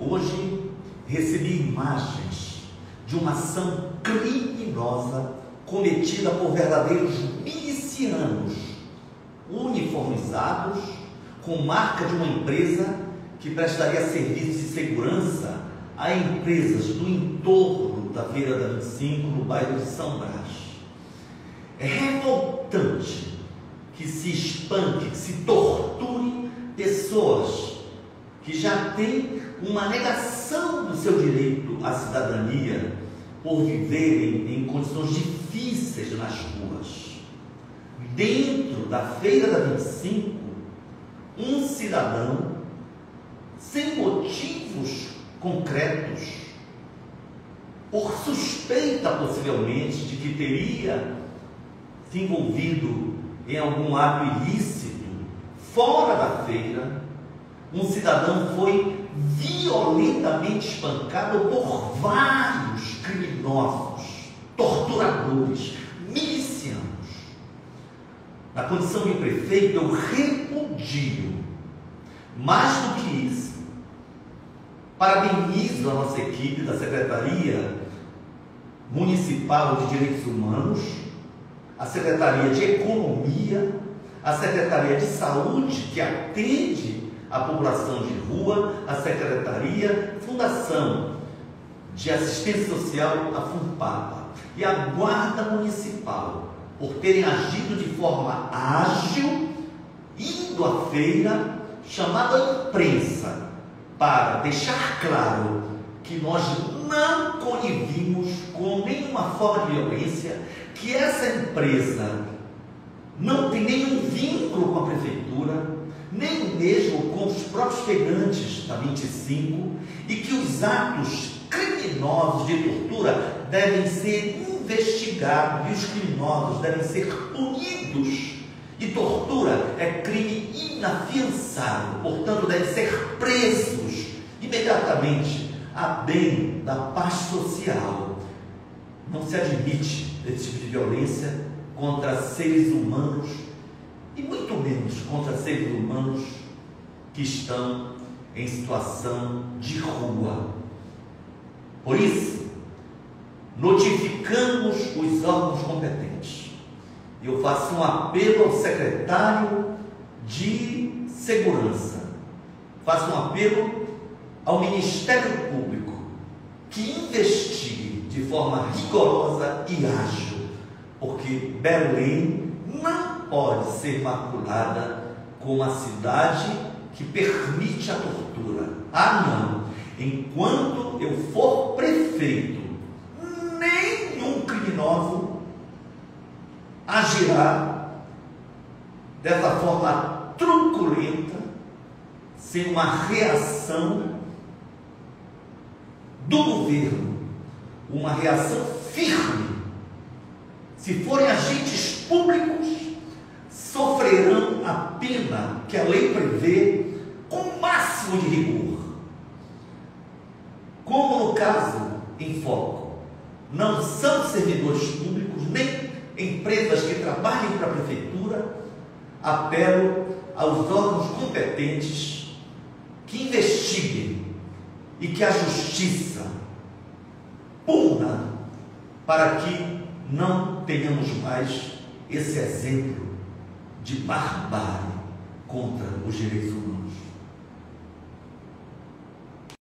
Hoje recebi imagens de uma ação criminosa cometida por verdadeiros milicianos uniformizados com marca de uma empresa que prestaria serviços de segurança a empresas do entorno da Feira da 25 no bairro de São Brás. É revoltante que se espanque, que se torture têm uma negação do seu direito à cidadania por viverem em condições difíceis nas ruas. Dentro da Feira da 25, um cidadão, sem motivos concretos, por suspeita possivelmente de que teria se envolvido em algum ato ilícito fora da feira, um cidadão foi violentamente espancado por vários criminosos, torturadores, milicianos. Na condição de prefeito, eu repudio. Mais do que isso, parabenizo a nossa equipe da Secretaria Municipal de Direitos Humanos, a Secretaria de Economia, a Secretaria de Saúde, que atende a população de rua, a Secretaria, Fundação de Assistência Social, a FUNPAPA, e a Guarda Municipal, por terem agido de forma ágil, indo à feira, chamada imprensa, para deixar claro que nós não conivimos com nenhuma forma de violência, que essa empresa não tem nenhum vínculo com a prefeitura, nem mesmo com os próprios pegantes da 25, e que os atos criminosos de tortura devem ser investigados e os criminosos devem ser punidos. E tortura é crime inafiançável, portanto, devem ser presos imediatamente a bem da paz social. Não se admite esse tipo de violência contra seres humanos contra seres humanos que estão em situação de rua. Por isso, notificamos os órgãos competentes. Eu faço um apelo ao secretário de Segurança, faço um apelo ao Ministério Público que investigue de forma rigorosa e ágil, porque Belém não pode ser maculada como a cidade que permite a tortura. Ah, não! Enquanto eu for prefeito, nenhum criminoso agirá dessa forma truculenta, sem uma reação do governo, uma reação firme. Se forem agentes públicos, sofrerão a pena que a lei prevê com o máximo de rigor. Como no caso em foco, não são servidores públicos nem empresas que trabalhem para a prefeitura, apelo aos órgãos competentes que investiguem e que a justiça puna para que não tenhamos mais esse exemplo de barbárie contra os direitos humanos.